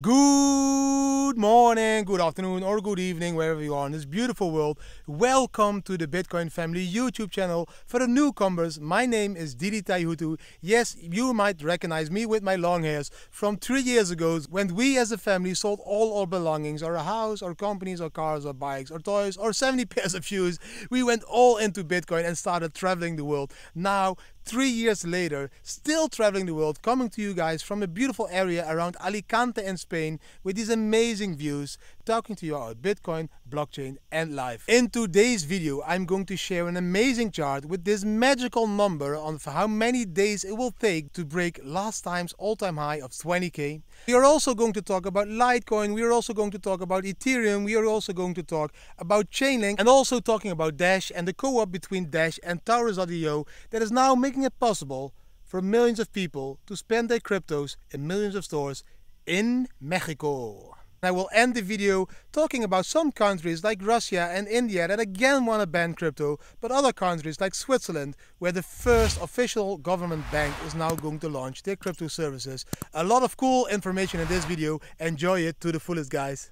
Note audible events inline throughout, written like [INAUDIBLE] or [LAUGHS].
Good morning, good afternoon, or good evening, wherever you are in this beautiful world. Welcome to the Bitcoin Family YouTube channel. For the newcomers, my name is Didi Taihuttu. Yes, you might recognize me with my long hairs from three years ago when we as a family sold all our belongings, our house, our companies, our cars, our bikes, our toys, or 70 [LAUGHS] pairs of shoes. We went all into Bitcoin and started traveling the world. Now, three years later, still traveling the world, coming to you guys from a beautiful area around Alicante in Spain with these amazing views, talking to you about Bitcoin, blockchain, and life. In today's video, I'm going to share an amazing chart with this magical number on how many days it will take to break last time's all-time high of 20k. We are also going to talk about Litecoin, we are also going to talk about Ethereum, we are also going to talk about Chainlink, and also talking about Dash and the co-op between Dash and Tauros.io that is now making it possible for millions of people to spend their cryptos in millions of stores in Mexico. I will end the video talking about some countries like Russia and India that again want to ban crypto, but other countries like Switzerland, where the first official government bank is now going to launch their crypto services. A lot of cool information in this video. Enjoy it to the fullest, guys.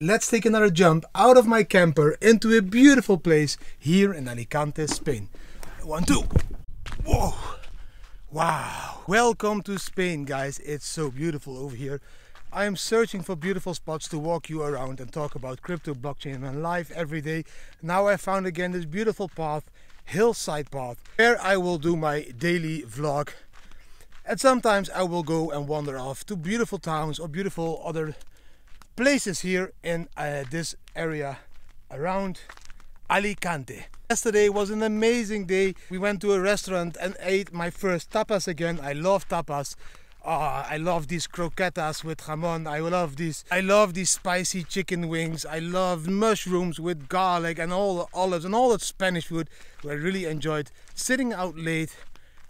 Let's take another jump out of my camper into a beautiful place here in Alicante, Spain. One, two. Whoa. Wow. Welcome to Spain, guys. It's so beautiful over here. I am searching for beautiful spots to walk you around and talk about crypto, blockchain, and life every day. Now I found again this beautiful path, hillside path, where I will do my daily vlog. And sometimes I will go and wander off to beautiful towns or beautiful other places here in uh, this area around Alicante. Yesterday was an amazing day. We went to a restaurant and ate my first tapas again. I love tapas. Uh, I love these croquetas with jamon. I love these. I love these spicy chicken wings. I love mushrooms with garlic and all the olives and all that Spanish food. I really enjoyed sitting out late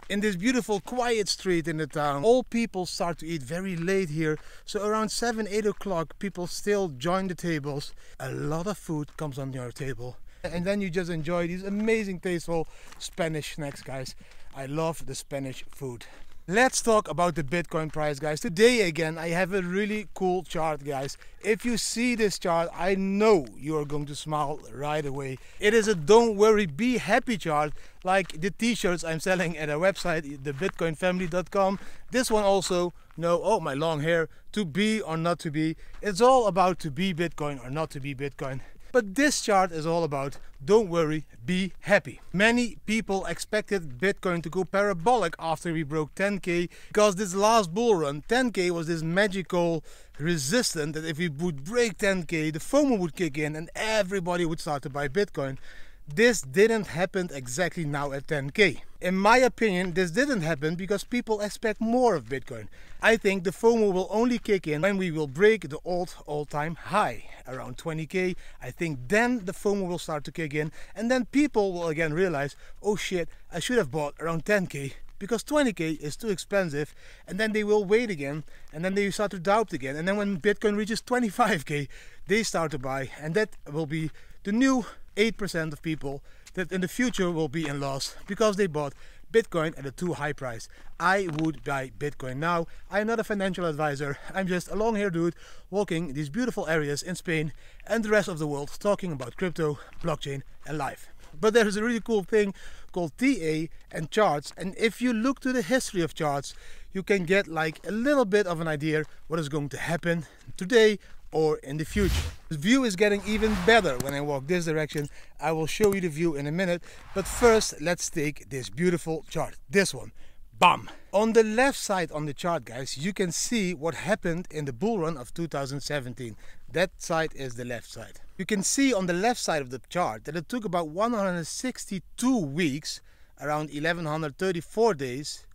in this beautiful quiet street in the town. All people start to eat very late here. So around 7, 8 o'clock people still join the tables. A lot of food comes on your table. And then you just enjoy these amazing tasteful Spanish snacks guys. I love the Spanish food. Let's talk about the Bitcoin price guys. Today again I have a really cool chart guys. If you see this chart I know you are going to smile right away. It is a don't worry be happy chart like the t-shirts I'm selling at our website thebitcoinfamily.com. This one also no oh my long hair to be or not to be. It's all about to be Bitcoin or not to be Bitcoin. But this chart is all about don't worry, be happy. Many people expected Bitcoin to go parabolic after we broke 10k because this last bull run, 10k was this magical resistance that if we would break 10k, the FOMO would kick in and everybody would start to buy Bitcoin. This didn't happen exactly now at 10k. In my opinion, this didn't happen because people expect more of Bitcoin. I think the FOMO will only kick in when we will break the old all-time high around 20k. I think then the FOMO will start to kick in and then people will again realize, oh shit, I should have bought around 10k because 20k is too expensive and then they will wait again and then they start to doubt again and then when Bitcoin reaches 25k they start to buy and that will be the new 8% of people that in the future will be in loss because they bought Bitcoin at a too high price. I would buy Bitcoin now. I'm not a financial advisor. I'm just a long haired dude walking these beautiful areas in Spain and the rest of the world talking about crypto, blockchain, and life. But there's a really cool thing called TA and charts. And if you look to the history of charts, you can get like a little bit of an idea what is going to happen today or in the future. The view is getting even better when I walk this direction. I will show you the view in a minute, but first let's take this beautiful chart, this one. Bam! On the left side on the chart guys, you can see what happened in the bull run of 2017. That side is the left side. You can see on the left side of the chart that it took about 162 weeks, around 1134 days,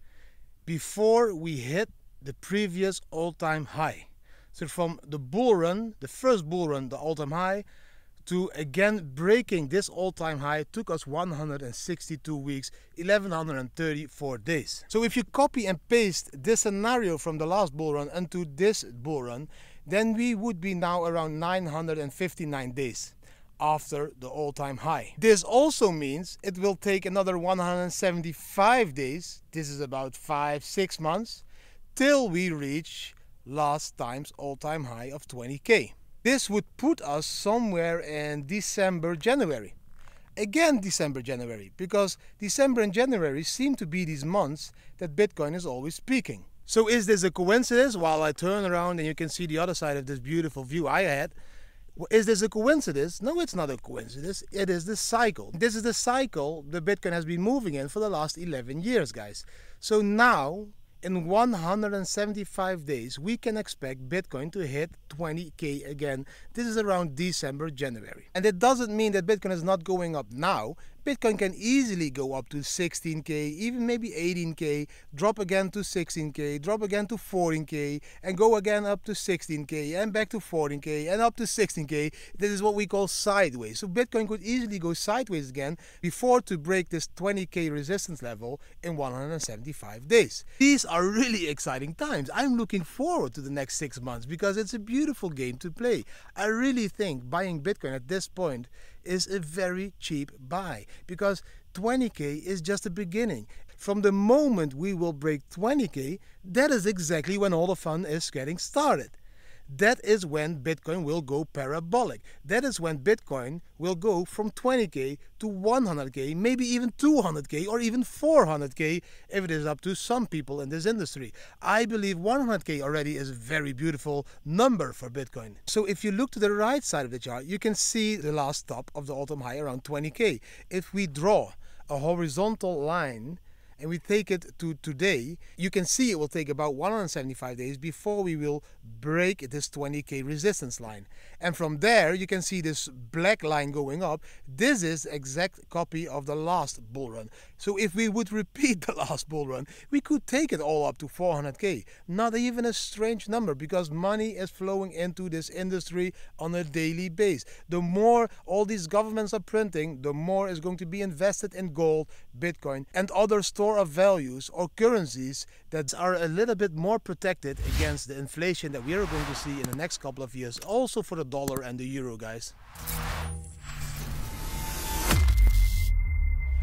before we hit the previous all-time high. So from the bull run, the first bull run, the all-time high, to again breaking this all-time high took us 162 weeks 1134 days so if you copy and paste this scenario from the last bull run into this bull run then we would be now around 959 days after the all-time high. This also means it will take another 175 days, this is about 5-6 months, till we reach last time's all-time high of 20k. This would put us somewhere in December, January. Again December, January, because December and January seem to be these months that Bitcoin is always peaking. So is this a coincidence? While I turn around and you can see the other side of this beautiful view I had, is this a coincidence? No, it's not a coincidence. It is the cycle. This is the cycle the Bitcoin has been moving in for the last 11 years, guys. So now in 175 days, we can expect Bitcoin to hit 20k again. This is around December, January. And it doesn't mean that Bitcoin is not going up now. Bitcoin can easily go up to 16k, even maybe 18k, drop again to 16k, drop again to 14k, and go again up to 16k, and back to 14k, and up to 16k. This is what we call sideways. So Bitcoin could easily go sideways again before to break this 20k resistance level in 175 days. These are really exciting times. I'm looking forward to the next six months because it's a beautiful game to play. I really think buying Bitcoin at this point is a very cheap buy because 20k is just the beginning. From the moment we will break 20k, that is exactly when all the fun is getting started. That is when Bitcoin will go parabolic. That is when Bitcoin will go from 20k to 100k, maybe even 200k or even 400k if it is up to some people in this industry. I believe 100k already is a very beautiful number for Bitcoin. So if you look to the right side of the chart, you can see the last top of the all-time high around 20k. If we draw a horizontal line and we take it to today, you can see it will take about 175 days before we will break this 20k resistance line. And from there, you can see this black line going up. This is exact copy of the last bull run. So if we would repeat [LAUGHS] the last bull run, we could take it all up to 400k. Not even a strange number because money is flowing into this industry on a daily base. The more all these governments are printing, the more is going to be invested in gold, Bitcoin, and other stores store of values or currencies that are a little bit more protected against the inflation that we are going to see in the next couple of years, also for the dollar and the euro, guys.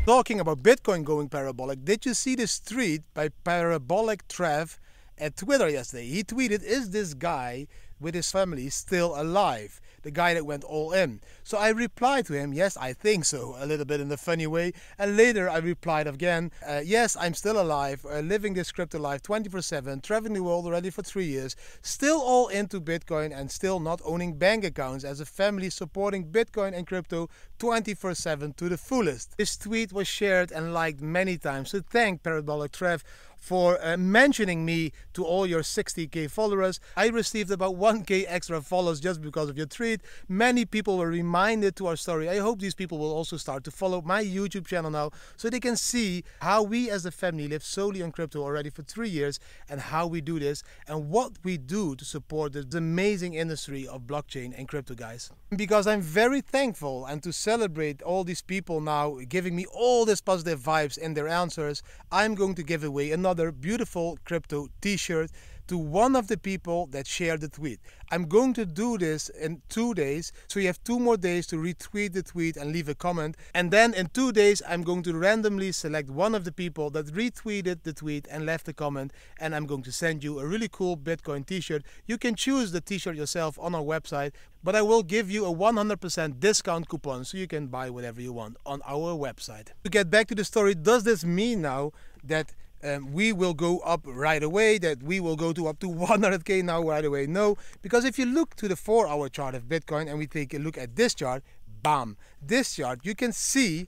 Talking about Bitcoin going parabolic, did you see this tweet by Parabolic Trev at Twitter yesterday? He tweeted, Is this guy with his family still alive? The guy that went all in. So I replied to him, Yes, I think so, a little bit in a funny way. And later I replied again, uh, Yes, I'm still alive, uh, living this crypto life 24 7, traveling the world already for three years, still all into Bitcoin and still not owning bank accounts as a family supporting Bitcoin and crypto 24 7 to the fullest. This tweet was shared and liked many times. So thank Parabolic Trev for uh, mentioning me to all your 60k followers. I received about 1k extra follows just because of your tweet. Many people were reminded to our story. I hope these people will also start to follow my YouTube channel now so they can see how we as a family live solely on crypto already for three years and how we do this and what we do to support this amazing industry of blockchain and crypto guys. Because I'm very thankful and to celebrate all these people now giving me all these positive vibes in their answers, I'm going to give away another another beautiful crypto t-shirt to one of the people that shared the tweet. I'm going to do this in two days, so you have two more days to retweet the tweet and leave a comment. And then in two days, I'm going to randomly select one of the people that retweeted the tweet and left a comment, and I'm going to send you a really cool Bitcoin t-shirt. You can choose the t-shirt yourself on our website, but I will give you a 100% discount coupon so you can buy whatever you want on our website. To get back to the story, does this mean now that um, we will go up right away, that we will go to up to [LAUGHS] 100k now right away. No, because if you look to the four hour chart of Bitcoin and we take a look at this chart, bam, this chart, you can see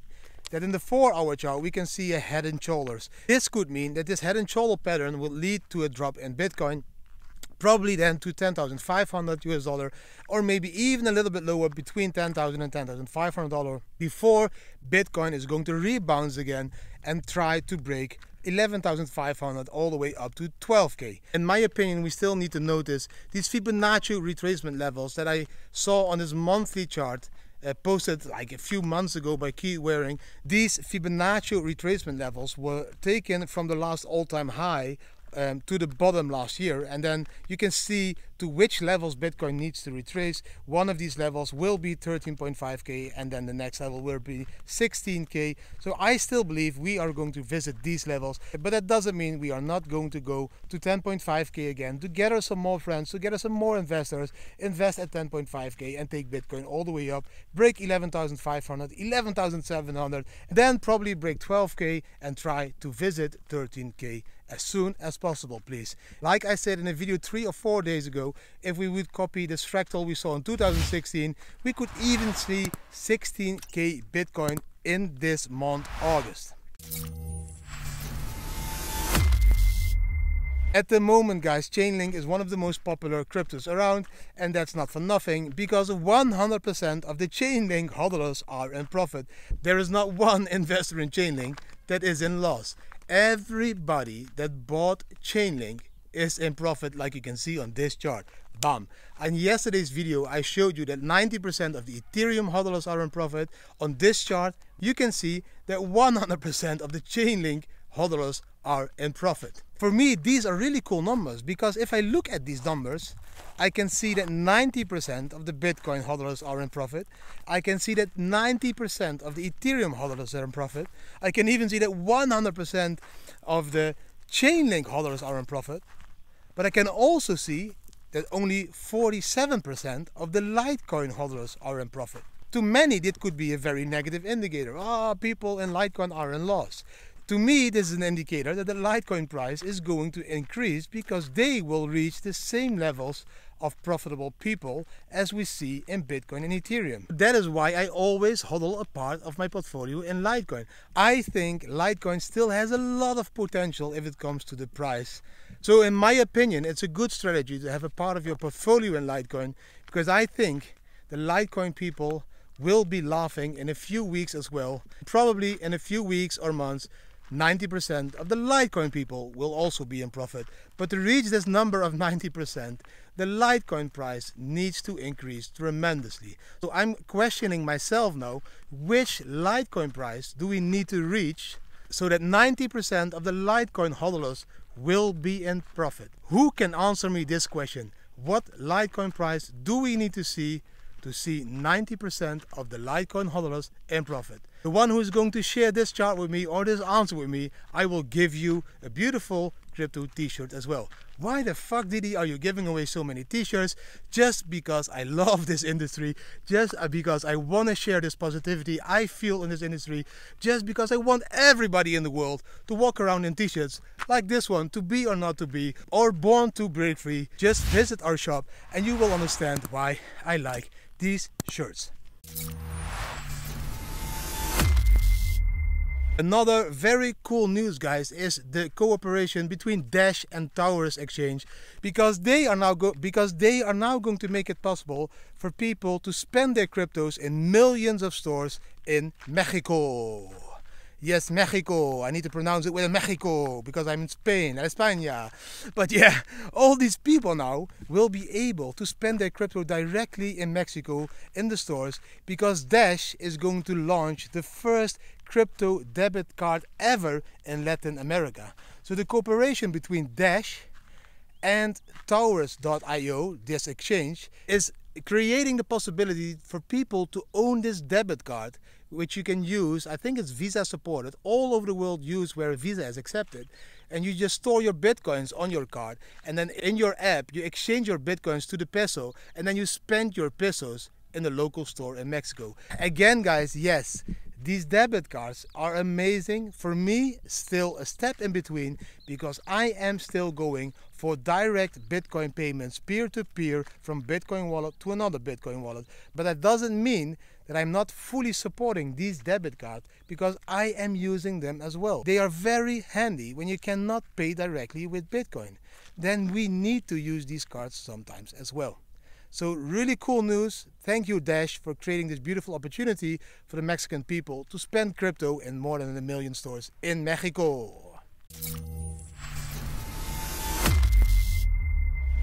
that in the four hour chart we can see a head and shoulders. This could mean that this head and shoulder pattern will lead to a drop in Bitcoin probably then to 10,500 US dollar or maybe even a little bit lower between 10,000 and 10,500 dollar before Bitcoin is going to rebound again and try to break 11,500 all the way up to 12k. In my opinion, we still need to notice these Fibonacci retracement levels that I saw on this monthly chart uh, posted like a few months ago by Key Waring, these Fibonacci retracement levels were taken from the last all-time high um, to the bottom last year and then you can see to which levels Bitcoin needs to retrace. One of these levels will be 13.5k and then the next level will be 16k. So I still believe we are going to visit these levels, but that doesn't mean we are not going to go to 10.5k again to gather some more friends, to gather some more investors, invest at 10.5k and take Bitcoin all the way up, break 11,500, 11,700, then probably break 12k and try to visit 13k as soon as possible, please. Like I said in a video three or four days ago, if we would copy this fractal we saw in 2016, we could even see 16k Bitcoin in this month, August. At the moment guys, Chainlink is one of the most popular cryptos around and that's not for nothing because 100% of the Chainlink hodlers are in profit. There is not one [LAUGHS] investor in Chainlink that is in loss everybody that bought Chainlink is in profit like you can see on this chart. Bam. In yesterday's video, I showed you that 90% of the Ethereum hodlers are in profit. On this chart, you can see that 100% of the Chainlink hodlers are in profit. For me, these are really cool numbers because if I look at these numbers, I can see that 90% of the Bitcoin hodlers are in profit. I can see that 90% of the Ethereum hodlers are in profit. I can even see that 100% of the Chainlink hodlers are in profit. But I can also see that only 47% of the Litecoin hodlers are in profit. To many, this could be a very negative indicator. Ah, oh, people in Litecoin are in loss. To me, this is an indicator that the Litecoin price is going to increase because they will reach the same levels of profitable people as we see in Bitcoin and Ethereum. That is why I always hodl a part of my portfolio in Litecoin. I think Litecoin still has a lot of potential if it comes to the price. So in my opinion, it's a good strategy to have a part of your portfolio in Litecoin because I think the Litecoin people will be laughing in a few weeks as well. Probably in a few weeks or months 90% of the Litecoin people will also be in profit. But to reach this number of 90%, the Litecoin price needs to increase tremendously. So I'm questioning myself now, which Litecoin price do we need to reach so that 90% of the Litecoin hodlers will be in profit? Who can answer me this question? What Litecoin price do we need to see to see 90% of the Litecoin hodlers in profit. The one who is going to share this chart with me or this answer with me, I will give you a beautiful crypto t-shirt as well. Why the fuck Didi are you giving away so many t-shirts? Just because I [LAUGHS] love this industry, just uh, because I want to share this positivity I feel in this industry, just because I want everybody in the world to walk around in t-shirts like this one, to be or not to be, or born to break free. Just visit our shop and you will understand why I like these shirts. Another very cool news guys is the cooperation between Dash and Tauros Exchange because they are now because they are now going to make it possible for people to spend their cryptos in millions of stores in Mexico. Yes, Mexico. I need to pronounce it with a Mexico because I'm in Spain, España. But yeah, [LAUGHS] all these people now will be able to spend their crypto directly in Mexico in the stores because Dash is going to launch the first crypto debit card ever in Latin America. So the cooperation between Dash and Tauros.io, this exchange, is creating the possibility for people to own this debit card which you can use i think it's visa supported all over the world use where visa is accepted and you just store your bitcoins on your card and then in your app you exchange your bitcoins to the peso and then you spend your pesos in the local store in mexico. Again guys yes these debit cards are amazing. For me, still a step in between because I am still going for direct Bitcoin payments peer to peer from Bitcoin wallet to another Bitcoin wallet. But that doesn't mean that I'm not fully supporting these debit cards because I am using them as well. They are very handy when you cannot pay directly with Bitcoin. Then we need to use these cards sometimes as well. So really cool news. Thank you Dash for creating this beautiful opportunity for the Mexican people to spend crypto in more than a million stores in Mexico.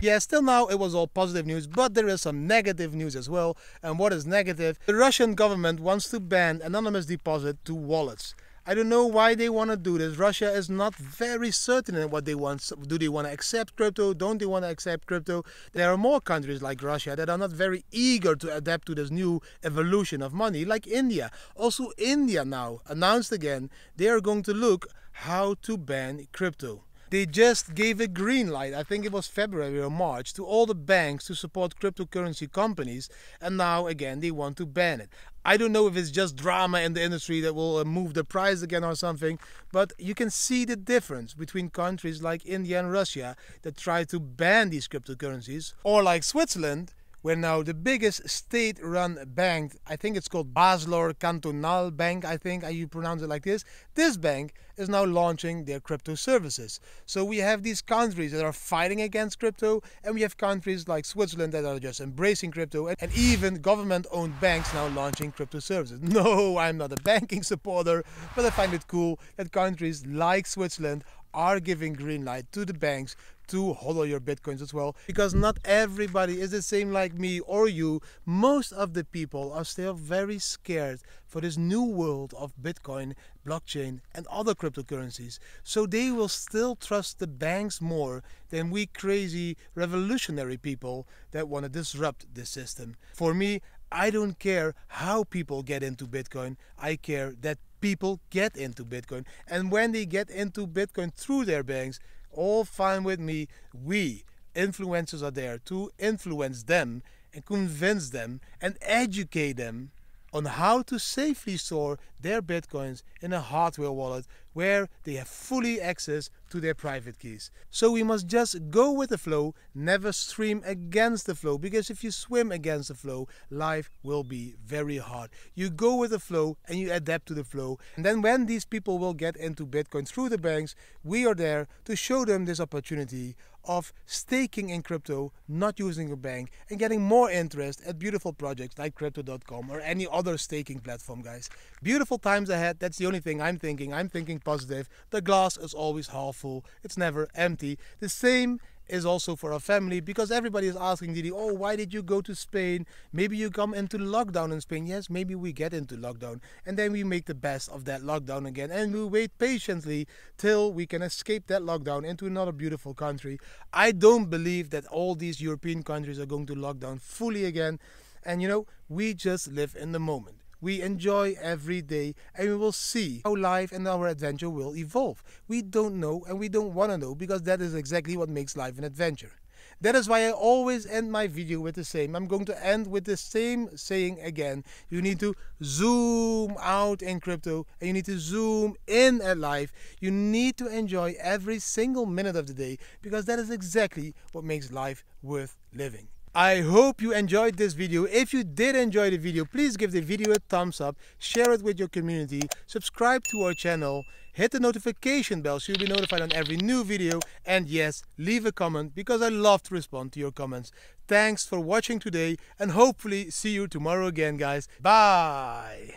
Yes, till now it was all positive news, but there is some negative news as well. And what is negative? The Russian government wants to ban anonymous deposit to wallets. I don't know why they want to do this. Russia is not very certain in what they want. Do they want to accept crypto? Don't they want to accept crypto? There are more countries like Russia that are not very eager to adapt to this new evolution of money, like India. Also, India now announced again they are going to look how to ban crypto they just gave a green light, I think it was February or March, to all the banks to support cryptocurrency companies, and now again they want to ban it. I don't know if it's just drama in the industry that will uh, move the price again or something, but you can see the difference between countries like India and Russia that try to ban these cryptocurrencies, or like Switzerland where now the biggest state-run bank, I think it's called Basler Cantonal Bank, I think you pronounce it like this, this bank is now launching their crypto services. So we have these countries that are fighting against crypto, and we have countries like Switzerland that are just embracing crypto, and even government-owned banks now launching crypto services. [LAUGHS] No, I'm not a banking supporter, but I find it cool that countries like Switzerland are giving green light to the banks to hodl your bitcoins as well because not everybody is the same like me or you. Most of the people are still very scared for this new world of bitcoin blockchain and other cryptocurrencies. So they will still trust the banks more than we crazy revolutionary people that want to disrupt this system. For me I don't care how people get into Bitcoin. I care that people get into Bitcoin. And when they get into Bitcoin through their banks, all fine with me. We, influencers, are there to influence them and convince them and educate them on how to safely store their bitcoins in a hardware wallet where they have fully access to their private keys. So we must just go with the flow, never stream against the flow because if you swim against the flow, life will be very hard. You go with the flow and you adapt to the flow. And then when these people will get into Bitcoin through the banks, we are there to show them this opportunity of staking in crypto, not using a bank, and getting more interest at beautiful projects like crypto.com or any other staking platform, guys. Beautiful times ahead. That's the only thing I'm thinking. I'm thinking positive. The glass is always half full, it's never empty. The same is also for our family because everybody is asking Didi, oh, why did you go to Spain? Maybe you come into lockdown in Spain. Yes, maybe we get into lockdown and then we make the best of that lockdown again and we wait patiently till we can escape that lockdown into another beautiful country. I don't believe that all these European countries are going to lockdown fully again. And you know, we just live in the moment we enjoy every day and we will see how life and our adventure will evolve. We don't know and we don't want to know because that is exactly what makes life an adventure. That is why I always end my video with the same. I'm going to end with the same saying again. You need to zoom out in crypto and you need to zoom in at life. You need to enjoy every single minute of the day because that is exactly what makes life worth living. I hope you enjoyed this video. If you did enjoy the video, please give the video a thumbs up, share it with your community, subscribe to our channel, hit the notification bell so you'll be notified on every new video, and yes, leave a comment because I love to respond to your comments. Thanks for watching today and hopefully see you tomorrow again guys. Bye!